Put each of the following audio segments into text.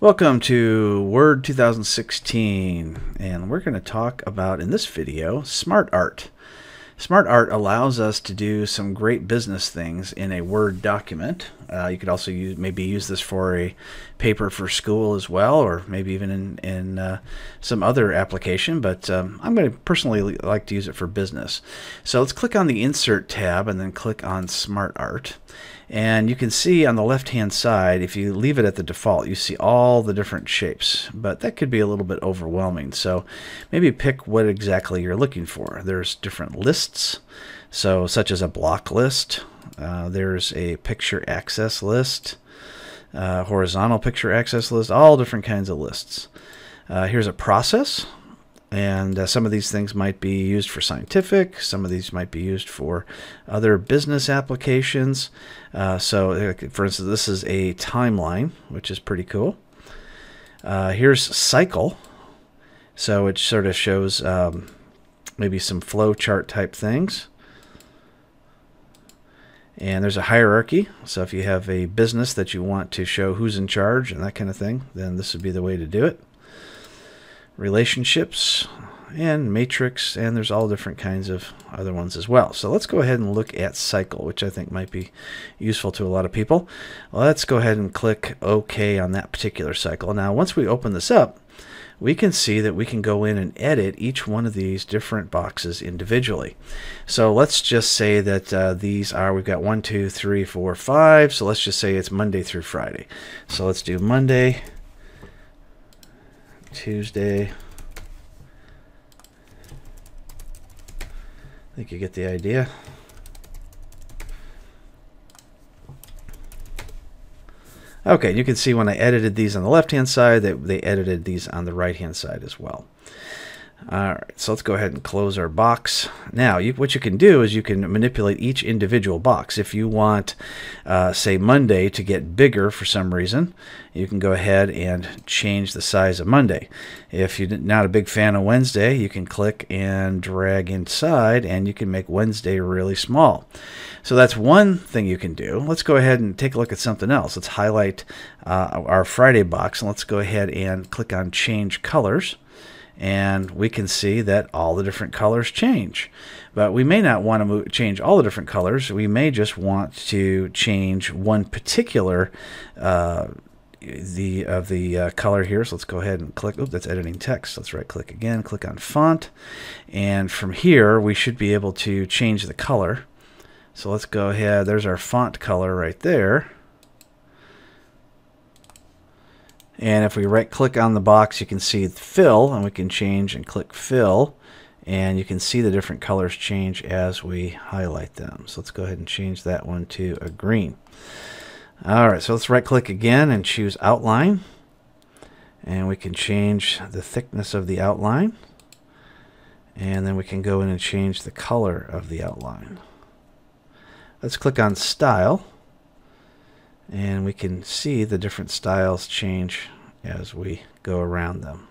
Welcome to Word 2016 and we're going to talk about in this video Smart Art. Smart Art allows us to do some great business things in a Word document. Uh, you could also use, maybe use this for a paper for school as well or maybe even in, in uh, some other application but um, I'm going to personally like to use it for business. So let's click on the Insert tab and then click on Smart Art. And you can see on the left hand side, if you leave it at the default, you see all the different shapes, but that could be a little bit overwhelming. So maybe pick what exactly you're looking for. There's different lists, so such as a block list. Uh, there's a picture accent list, uh, horizontal picture accent list, all different kinds of lists. Uh, here's a process. And uh, some of these things might be used for scientific, some of these might be used for other business applications. Uh, so, for instance, this is a timeline, which is pretty cool. Here's cycle. So it sort of shows um, maybe some flow chart type things. And there's a hierarchy. So if you have a business that you want to show who's in charge and that kind of thing, then this would be the way to do it. Relationships and matrix and there's all different kinds of other ones as well. So let's go ahead and look at cycle which I think might be useful to a lot of people. Let's go ahead and click OK on that particular cycle. Now once we open this up we can see that we can go in and edit each one of these different boxes individually. So let's just say that uh, these are, we've got one, two, three, four, five. So let's just say it's Monday through Friday. So let's do Monday, Tuesday. I think you get the idea. Okay, you can see when I edited these on the left-hand side that they edited these on the right-hand side as well. All right, so let's go ahead and close our box. Now, you, what you can do is you can manipulate each individual box. If you want, uh, say, Monday to get bigger for some reason, you can go ahead and change the size of Monday. If you're not a big fan of Wednesday, you can click and drag inside, and you can make Wednesday really small. So that's one thing you can do. Let's go ahead and take a look at something else. Let's highlight uh, our Friday box, and let's go ahead and click on Change Colors and we can see that all the different colors change. But we may not want to move, change all the different colors. We may just want to change one particular uh, the of the uh, color here. So let's go ahead and click. Oh, that's editing text. Let's right click again. Click on font, and from here we should be able to change the color. So let's go ahead. There's our font color right there. And if we right click on the box, you can see fill, and we can change and click fill. And you can see the different colors change as we highlight them. So let's go ahead and change that one to a green. All right, so let's right click again and choose outline. And we can change the thickness of the outline. And then we can go in and change the color of the outline. Let's click on style and we can see the different styles change as we go around them.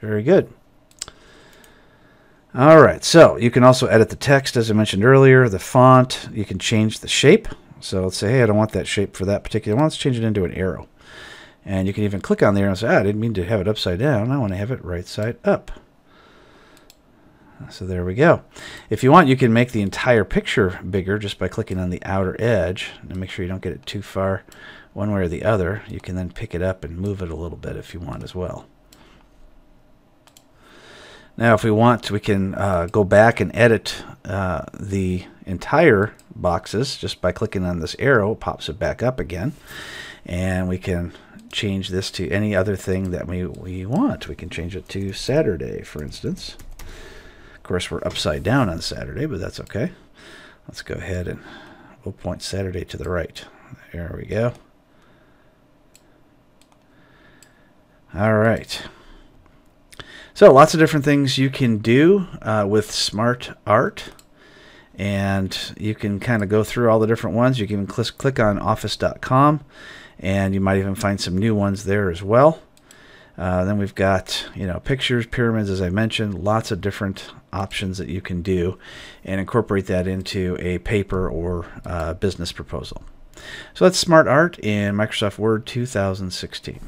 Very good. All right, so you can also edit the text, as I mentioned earlier, the font. You can change the shape. So let's say, hey, I don't want that shape for that particular one. Let's change it into an arrow. And you can even click on there and say, ah, I didn't mean to have it upside down. I want to have it right side up. So there we go. If you want, you can make the entire picture bigger just by clicking on the outer edge and make sure you don't get it too far one way or the other. You can then pick it up and move it a little bit if you want as well. Now, if we want, we can uh, go back and edit uh, the entire boxes just by clicking on this arrow. It pops it back up again. And we can change this to any other thing that we, we want. We can change it to Saturday, for instance. Of course, we're upside down on Saturday, but that's okay. Let's go ahead and we'll point Saturday to the right. There we go. All right. So lots of different things you can do uh, with Smart Art. And you can kind of go through all the different ones. You can even click, click on office.com and you might even find some new ones there as well. Uh, then we've got, you know, pictures, pyramids, as I mentioned, lots of different options that you can do and incorporate that into a paper or uh, business proposal. So that's Smart Art in Microsoft Word 2016.